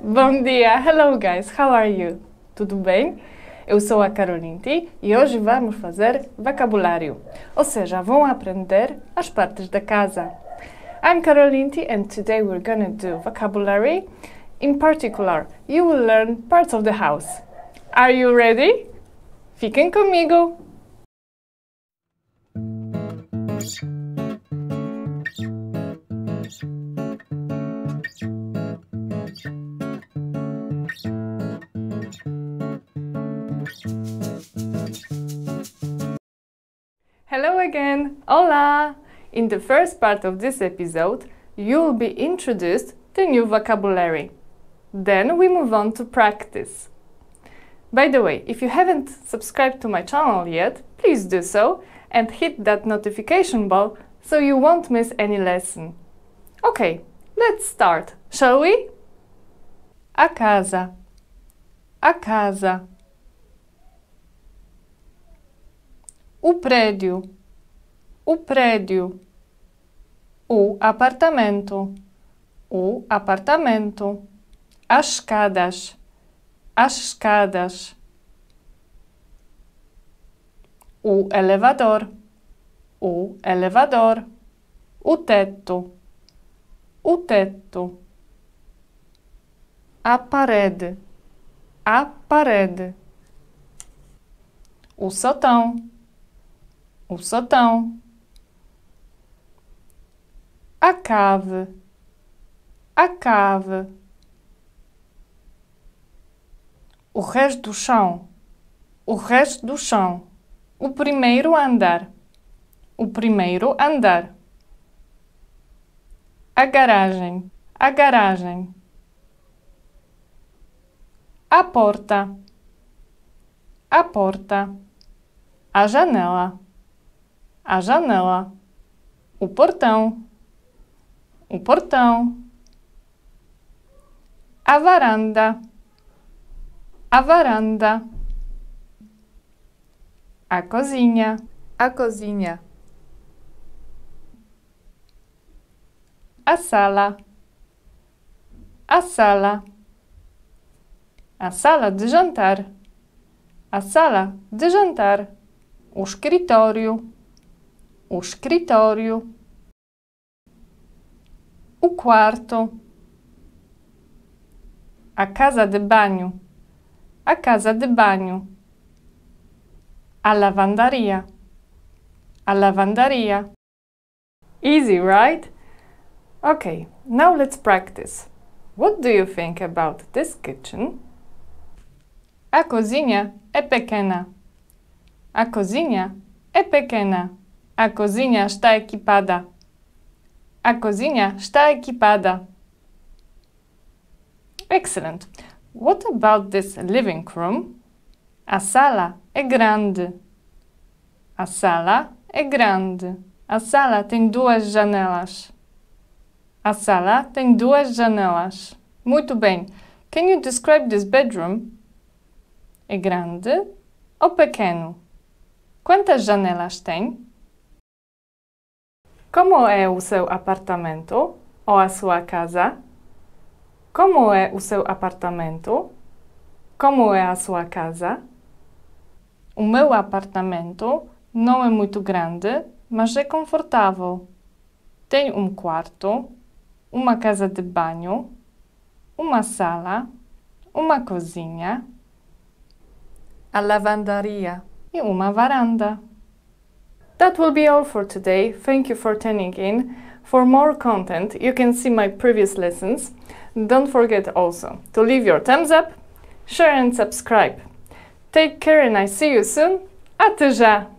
Bom dia! Hello guys, how are you? Tudo bem? Eu sou a Caroline e hoje vamos fazer vocabulário, ou seja, vão aprender as partes da casa. I'm Caroline and today we're gonna do vocabulary. In particular, you will learn parts of the house. Are you ready? Fiquem comigo! Again! Hola! In the first part of this episode, you will be introduced to new vocabulary. Then we move on to practice. By the way, if you haven't subscribed to my channel yet, please do so and hit that notification bell so you won't miss any lesson. Okay, let's start, shall we? A casa. A casa. O prédio. O prédio. O apartamento. O apartamento. As escadas. As escadas. O elevador. O elevador. O teto. O teto. A parede. A parede. O sotão. O sotão. A cave. A cave. O resto do chão. O resto do chão. O primeiro andar. O primeiro andar. A garagem. A garagem. A porta. A porta. A janela. A janela. O portão. O portão. A varanda. A varanda. A cozinha. A cozinha. A sala. A sala. A sala de jantar. A sala de jantar. O escritório. O escritório. O quarto. A casa de banho. A casa de banho. A lavandaria. A lavandaria. Easy, right? Okay, now let's practice. What do you think about this kitchen? A cozinha é pequena. A cozinha é pequena. A cozinha está equipada. A cozinha está equipada. Excellent. What about this living room? A sala é grande. A sala é grande. A sala tem duas janelas. A sala tem duas janelas. Muito bem. Can you describe this bedroom? É grande ou pequeno? Quantas janelas tem? Como é o seu apartamento ou a sua casa? Como é o seu apartamento? Como é a sua casa? O meu apartamento não é muito grande, mas é confortável. Tem um quarto, uma casa de banho, uma sala, uma cozinha, a lavandaria e uma varanda. That will be all for today. Thank you for tuning in. For more content, you can see my previous lessons. Don't forget also to leave your thumbs up, share and subscribe. Take care and I see you soon. Já!